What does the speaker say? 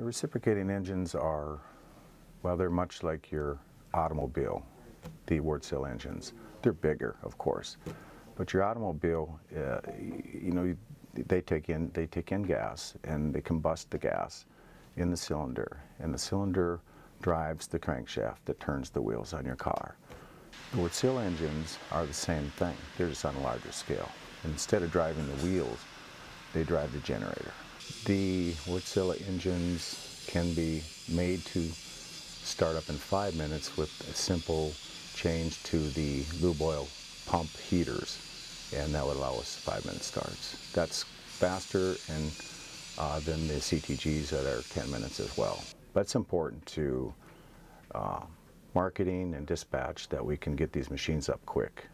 The reciprocating engines are, well, they're much like your automobile, the Wärtsilä engines. They're bigger, of course, but your automobile, uh, you know, they take in they take in gas and they combust the gas in the cylinder, and the cylinder drives the crankshaft that turns the wheels on your car. The Wärtsilä engines are the same thing. They're just on a larger scale. Instead of driving the wheels, they drive the generator. The Wärtsilä engines can be made to start up in five minutes with a simple change to the lube oil pump heaters and that would allow us five minute starts. That's faster and uh, than the CTGs that are 10 minutes as well. But it's important to uh, marketing and dispatch that we can get these machines up quick.